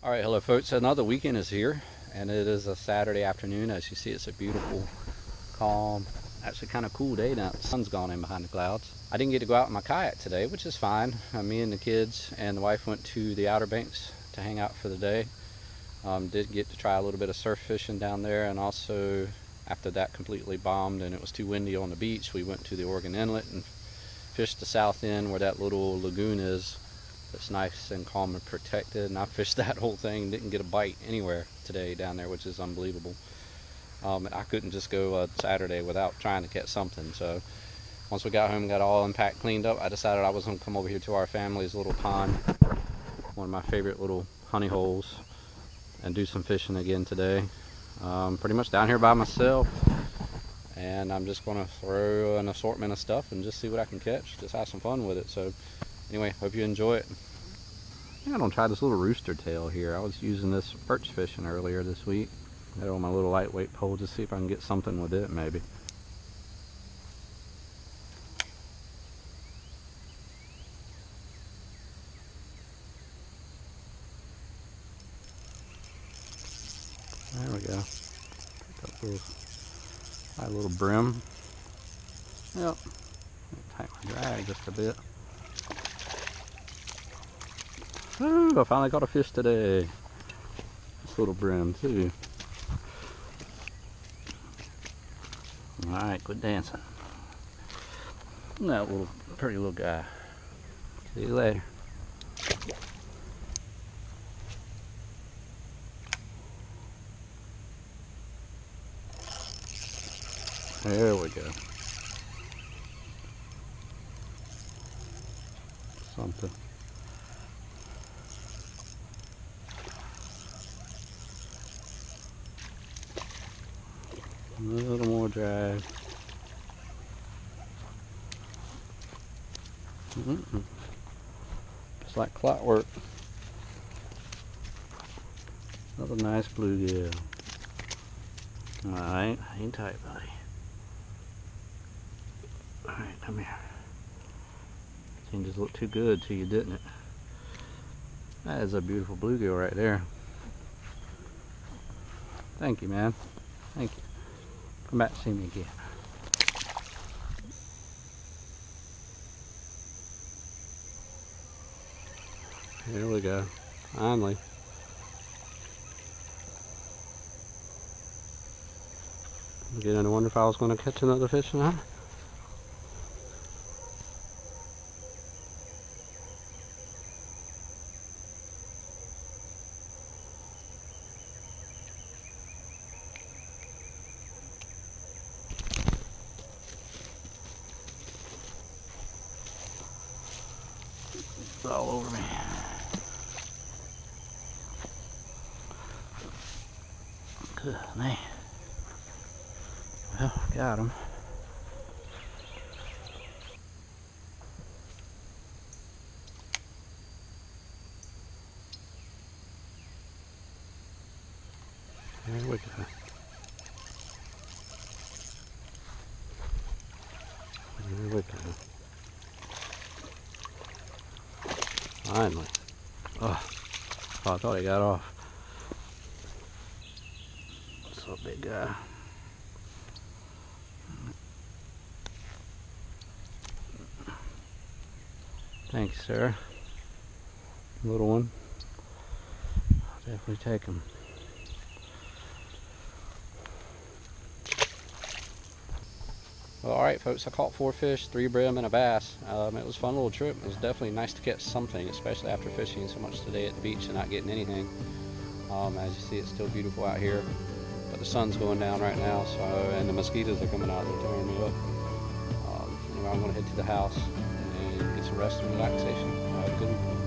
All right, hello folks. Another weekend is here and it is a Saturday afternoon. As you see, it's a beautiful, calm, actually kind of cool day now. The sun's gone in behind the clouds. I didn't get to go out in my kayak today, which is fine. Uh, me and the kids and the wife went to the Outer Banks to hang out for the day. Um, did get to try a little bit of surf fishing down there and also after that completely bombed and it was too windy on the beach, we went to the Oregon Inlet and fished the south end where that little lagoon is it's nice and calm and protected and I fished that whole thing. Didn't get a bite anywhere today down there which is unbelievable. Um, I couldn't just go uh, Saturday without trying to catch something. So once we got home and got all unpacked cleaned up I decided I was gonna come over here to our family's little pond one of my favorite little honey holes and do some fishing again today. Um, pretty much down here by myself and I'm just gonna throw an assortment of stuff and just see what I can catch just have some fun with it. So anyway, hope you enjoy it. I'm gonna try this little rooster tail here. I was using this perch fishing earlier this week. Got on my little lightweight pole to see if I can get something with it maybe. There we go. Up little, a little brim. Yep. Tighten my drag just a bit. Ooh, I finally got a fish today. This little brim too. Alright, quit dancing. That little pretty little guy. See you later. There we go. Something. Little more drive. Mm -mm. Just like clockwork. Another nice bluegill. Alright, hang tight, buddy. Alright, come here. Seemed just looked too good to you, didn't it? That is a beautiful bluegill right there. Thank you, man. Thank you. Come back and see me again. Here we go. Finally. Again, I wonder if I was going to catch another fish tonight. all over me. Good man. Well, got him. There we go. There we go. Finally. Oh, oh I thought he got off. So big guy. Thanks, sir. Little one. I'll definitely take him. Well, all right, folks, I caught four fish, three brim, and a bass. Um, it was a fun little trip. It was definitely nice to catch something, especially after fishing so much today at the beach and not getting anything. Um, as you see, it's still beautiful out here, but the sun's going down right now, so and the mosquitoes are coming out. They're tearing me up. Um, anyway, I'm going to head to the house and get some rest and relaxation. Good